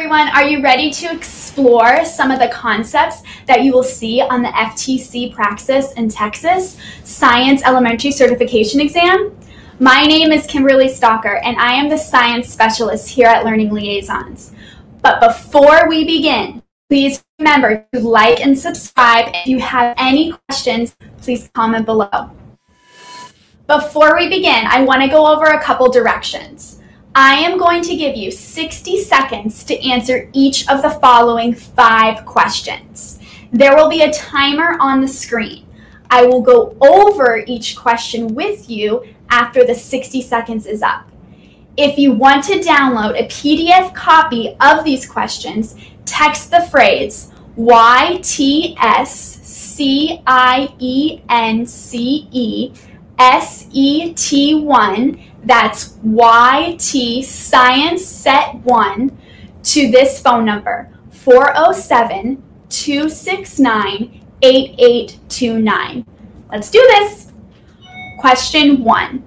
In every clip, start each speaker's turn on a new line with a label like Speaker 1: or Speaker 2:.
Speaker 1: everyone. Are you ready to explore some of the concepts that you will see on the FTCE Praxis in TExES Science Elementary Certification Exam? My name is Kimberly Stalker, and I am the Science Specialist here at Learning Liaisons. But before we begin, please remember to like and subscribe. If you have any questions, please comment below. Before we begin, I want to go over a couple directions. I am going to give you 60 seconds to answer each of the following five questions. There will be a timer on the screen. I will go over each question with you after the 60 seconds is up. If you want to download a PDF copy of these questions, text the phrase YTSCIENCE that's YT Science Set 1 to this phone number 407 269 8829. Let's do this. Question 1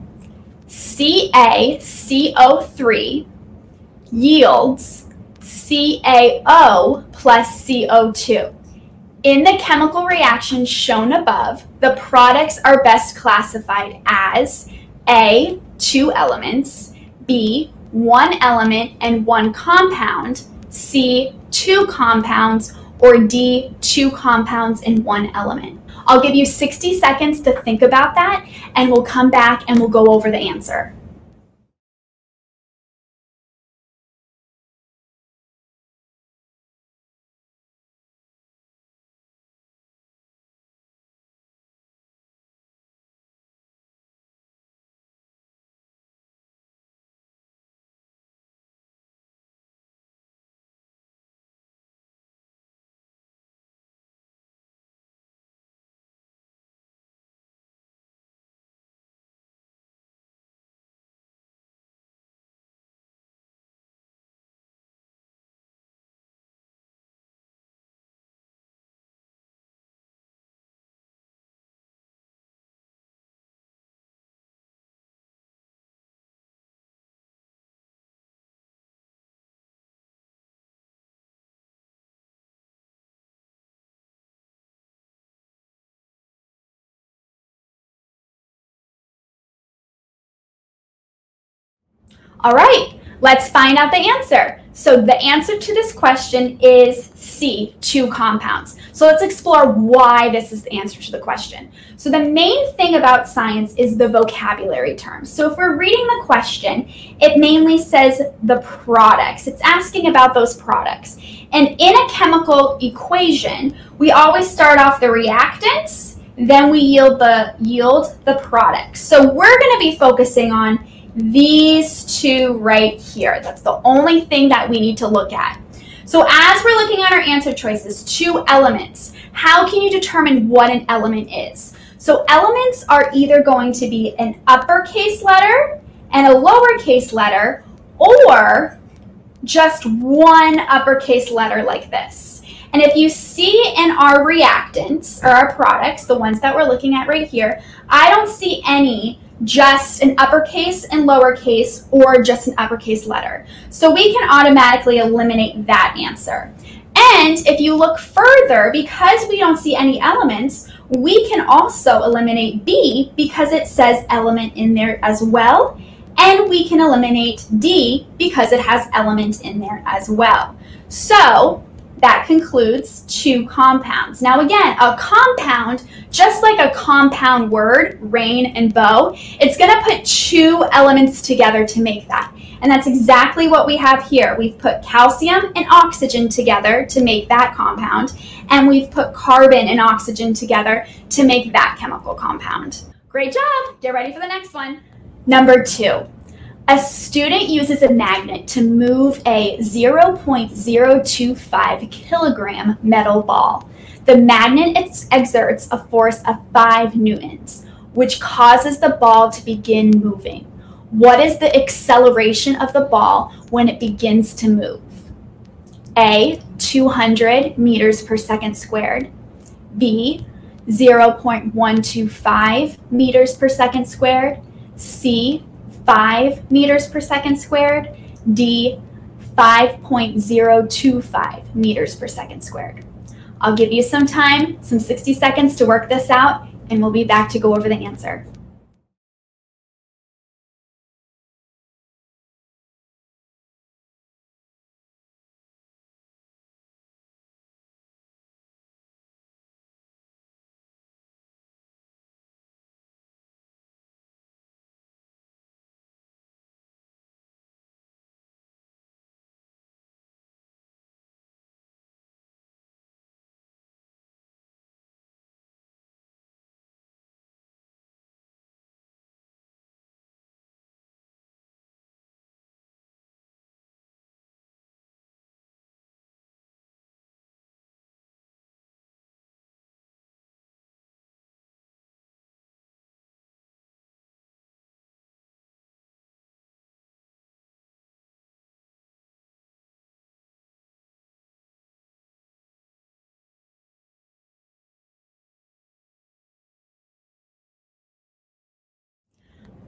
Speaker 1: CaCO3 yields CaO plus CO2. In the chemical reaction shown above, the products are best classified as A, two elements, B, one element and one compound, C, two compounds, or D, two compounds and one element. I'll give you 60 seconds to think about that and we'll come back and we'll go over the answer. All right, let's find out the answer. So the answer to this question is C, two compounds. So let's explore why this is the answer to the question. So the main thing about science is the vocabulary terms. So if we're reading the question, it mainly says the products. It's asking about those products. And in a chemical equation, we always start off the reactants, then we yield the yield the products. So we're going to be focusing on these two right here. That's the only thing that we need to look at. So as we're looking at our answer choices, two elements, how can you determine what an element is? So elements are either going to be an uppercase letter and a lowercase letter, or just one uppercase letter like this. And if you see in our reactants, or our products, the ones that we're looking at right here, I don't see any just an uppercase and lowercase or just an uppercase letter. So we can automatically eliminate that answer. And if you look further, because we don't see any elements, we can also eliminate B because it says element in there as well. And we can eliminate D because it has element in there as well. So that concludes two compounds. Now again, a compound, just like a compound word, rain and bow, it's gonna put two elements together to make that. And that's exactly what we have here. We've put calcium and oxygen together to make that compound, and we've put carbon and oxygen together to make that chemical compound. Great job, get ready for the next one. Number two, a student uses a magnet to move a 0.025 kilogram metal ball. The magnet ex exerts a force of 5 newtons, which causes the ball to begin moving. What is the acceleration of the ball when it begins to move? A, 200 meters per second squared. B, 0.125 meters per second squared. C, 5 meters per second squared, D, 5.025 meters per second squared. I'll give you some time, some 60 seconds to work this out, and we'll be back to go over the answer.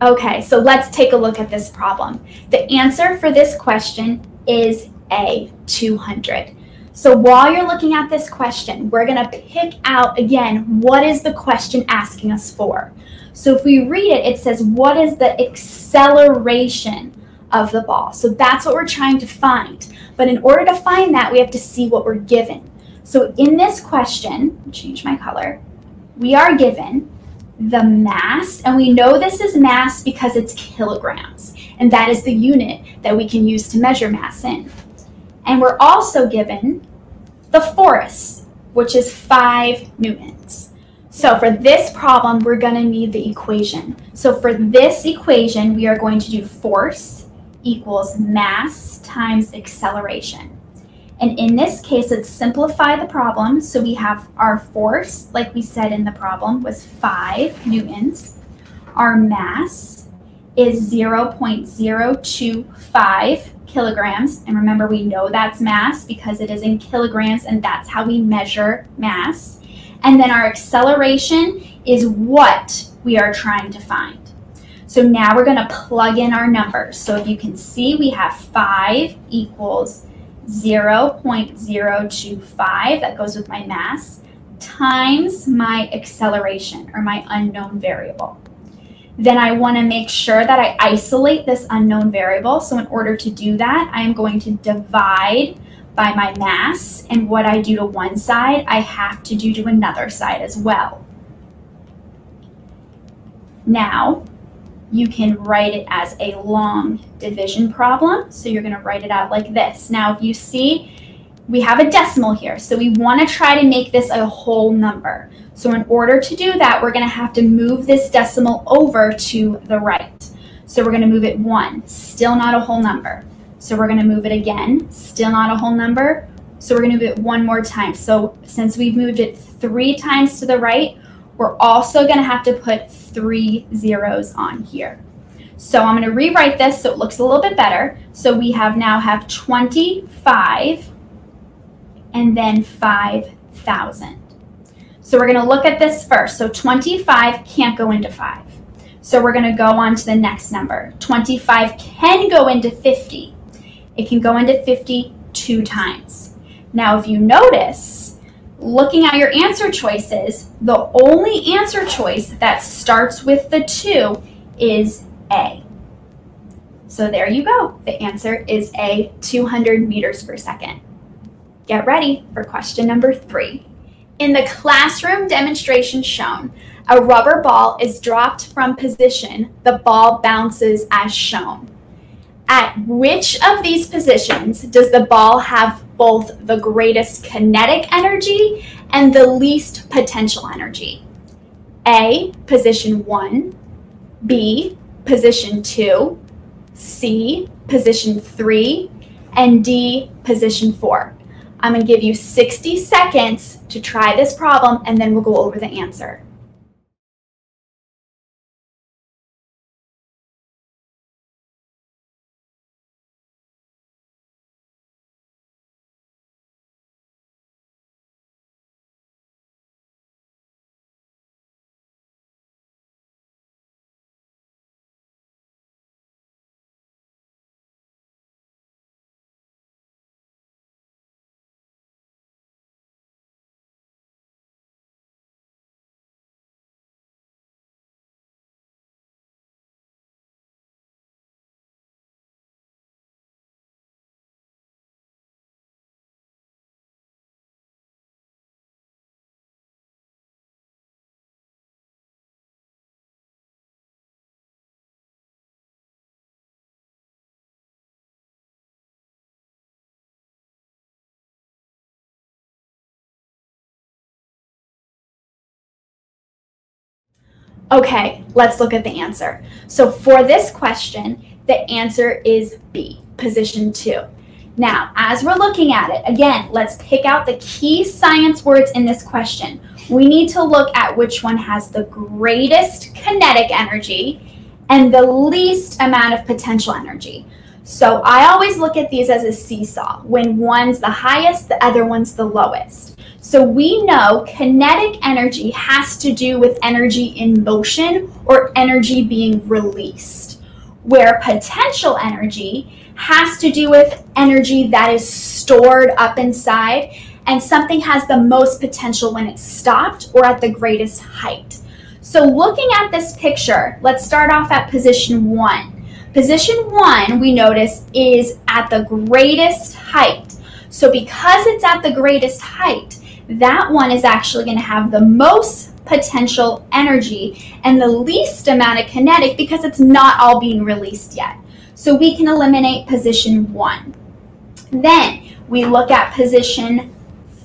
Speaker 1: Okay, so let's take a look at this problem. The answer for this question is A, 200. So while you're looking at this question, we're going to pick out, again, what is the question asking us for? So if we read it, it says, what is the acceleration of the ball? So that's what we're trying to find. But in order to find that, we have to see what we're given. So in this question, change my color, we are given the mass, and we know this is mass because it's kilograms, and that is the unit that we can use to measure mass in. And we're also given the force, which is 5 newtons. So for this problem, we're going to need the equation. So for this equation, we are going to do force equals mass times acceleration. And in this case, let's simplify the problem. So we have our force, like we said in the problem, was 5 newtons. Our mass is 0.025 kilograms. And remember, we know that's mass because it is in kilograms, and that's how we measure mass. And then our acceleration is what we are trying to find. So now we're going to plug in our numbers. So if you can see, we have 5 equals 0.025, that goes with my mass, times my acceleration or my unknown variable. Then I want to make sure that I isolate this unknown variable. So in order to do that, I am going to divide by my mass. And what I do to one side, I have to do to another side as well. Now, you can write it as a long division problem. So you're going to write it out like this. Now, if you see, we have a decimal here. So we want to try to make this a whole number. So in order to do that, we're going to have to move this decimal over to the right. So we're going to move it one, still not a whole number. So we're going to move it again, still not a whole number. So we're going to move it one more time. So since we've moved it three times to the right, we're also going to have to put three zeros on here. So I'm going to rewrite this so it looks a little bit better. So we have now have 25 and then 5,000. So we're going to look at this first. So 25 can't go into 5. So we're going to go on to the next number. 25 can go into 50. It can go into 50 two times. Now if you notice, looking at your answer choices, the only answer choice that starts with the 2 is A. So there you go. The answer is A, 200 meters per second. Get ready for question number 3. In the classroom demonstration shown, a rubber ball is dropped from position. The ball bounces as shown. At which of these positions does the ball have both the greatest kinetic energy and the least potential energy? A, position 1, B, position 2, C, position 3, and D, position 4. I'm to give you 60 seconds to try this problem and then we'll go over the answer. Okay, let's look at the answer. So for this question, the answer is B, position two. Now, as we're looking at it, again, let's pick out the key science words in this question. We need to look at which one has the greatest kinetic energy and the least amount of potential energy. So I always look at these as a seesaw. When one's the highest, the other one's the lowest. So we know kinetic energy has to do with energy in motion or energy being released, where potential energy has to do with energy that is stored up inside and something has the most potential when it's stopped or at the greatest height. So looking at this picture, let's start off at position one. Position one, we notice, is at the greatest height. So because it's at the greatest height, that one is actually going to have the most potential energy and the least amount of kinetic because it's not all being released yet. So we can eliminate position one. Then we look at position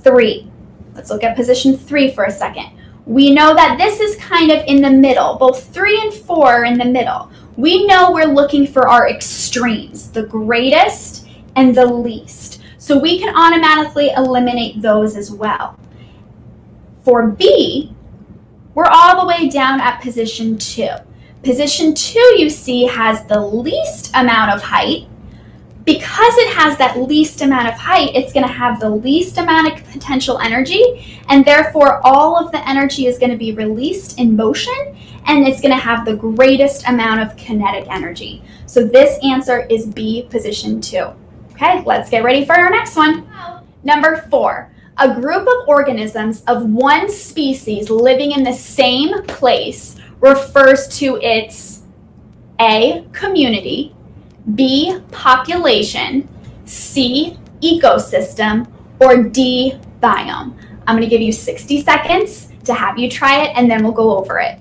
Speaker 1: three. Let's look at position three for a second. We know that this is kind of in the middle. Both three and four are in the middle we know we're looking for our extremes, the greatest and the least. So we can automatically eliminate those as well. For B, we're all the way down at position two. Position two, you see, has the least amount of height. Because it has that least amount of height, it's going to have the least amount of potential energy, and therefore all of the energy is going to be released in motion, and it's going to have the greatest amount of kinetic energy. So this answer is B, position two. Okay, let's get ready for our next one. Number four, a group of organisms of one species living in the same place refers to its A, community, B, population, C, ecosystem, or D, biome. I'm going to give you 60 seconds to have you try it and then we'll go over it.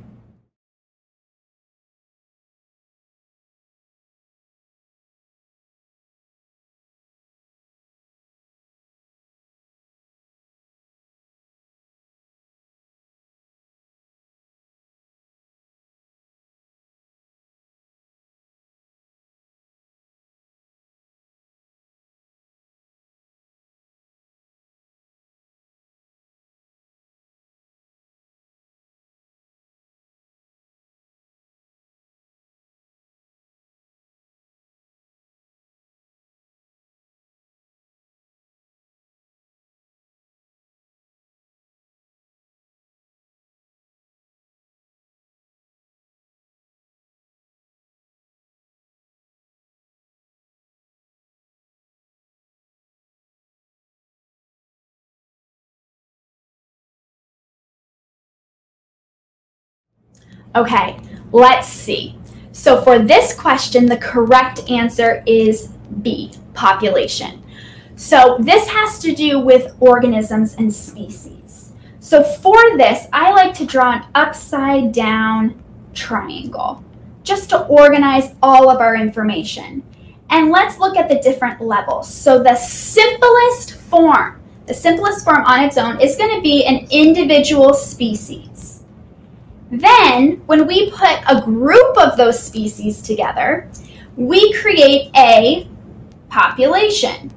Speaker 1: Okay, let's see. So for this question, the correct answer is B, population. So this has to do with organisms and species. So for this, I like to draw an upside down triangle just to organize all of our information. And let's look at the different levels. So the simplest form, the simplest form on its own is going to be an individual species. Then, when we put a group of those species together, we create a population.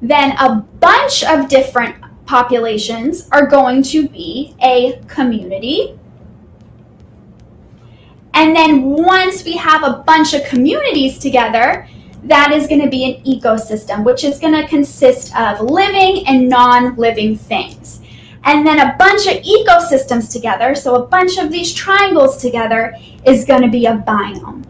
Speaker 1: Then a bunch of different populations are going to be a community. And then once we have a bunch of communities together, that is going to be an ecosystem, which is going to consist of living and non-living things and then a bunch of ecosystems together, so a bunch of these triangles together is going to be a biome.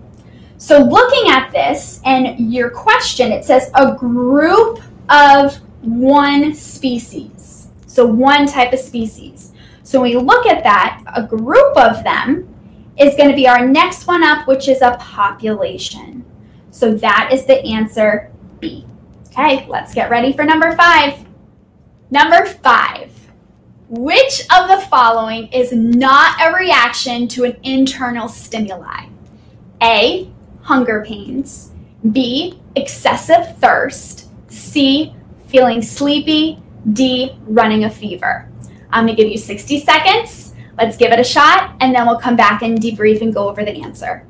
Speaker 1: So looking at this and your question, it says a group of one species. So one type of species. So when we look at that, a group of them is going to be our next one up, which is a population. So that is the answer B. Okay, let's get ready for number five. Number five. Which of the following is not a reaction to an internal stimuli? A. Hunger pains. B. Excessive thirst. C. Feeling sleepy. D. Running a fever. I'm going to give you 60 seconds. Let's give it a shot and then we'll come back and debrief and go over the answer.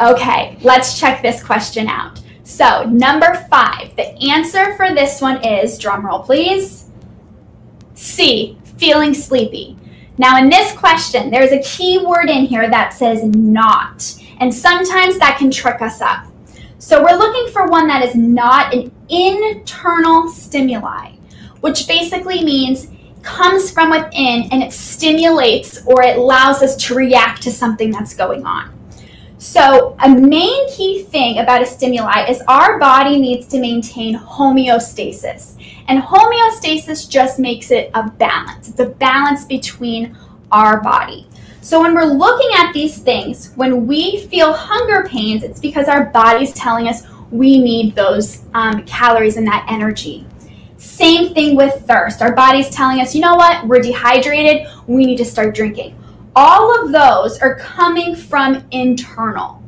Speaker 1: Okay, let's check this question out. So, number five, the answer for this one is, drumroll please, C, feeling sleepy. Now, in this question, there's a key word in here that says not, and sometimes that can trick us up. So, we're looking for one that is not an internal stimuli, which basically means comes from within and it stimulates or it allows us to react to something that's going on. So, a main key thing about a stimuli is our body needs to maintain homeostasis. And homeostasis just makes it a balance. It's a balance between our body. So, when we're looking at these things, when we feel hunger pains, it's because our body's telling us we need those um, calories and that energy. Same thing with thirst. Our body's telling us, you know what, we're dehydrated, we need to start drinking all of those are coming from internal.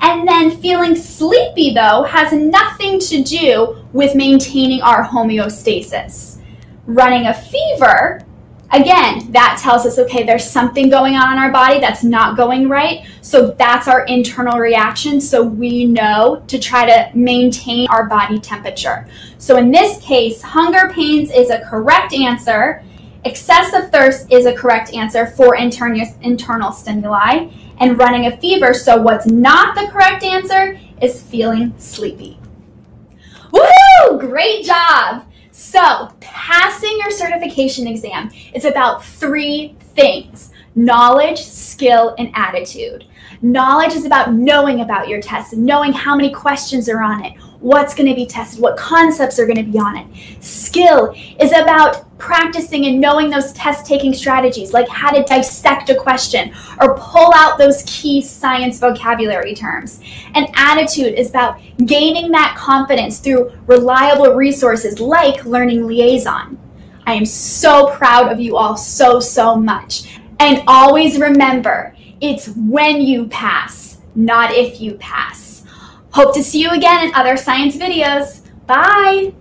Speaker 1: And then feeling sleepy, though, has nothing to do with maintaining our homeostasis. Running a fever, again, that tells us, okay, there's something going on in our body that's not going right. So that's our internal reaction. So we know to try to maintain our body temperature. So in this case, hunger pains is a correct answer. Excessive thirst is a correct answer for internal, internal stimuli and running a fever. So what's not the correct answer is feeling sleepy. Woohoo! Great job! So passing your certification exam is about three things. Knowledge, skill, and attitude. Knowledge is about knowing about your test, and knowing how many questions are on it, what's going to be tested, what concepts are going to be on it. Skill is about practicing and knowing those test taking strategies, like how to dissect a question or pull out those key science vocabulary terms. And attitude is about gaining that confidence through reliable resources like Learning Liaison. I am so proud of you all so, so much. And always remember, it's when you pass, not if you pass. Hope to see you again in other science videos. Bye!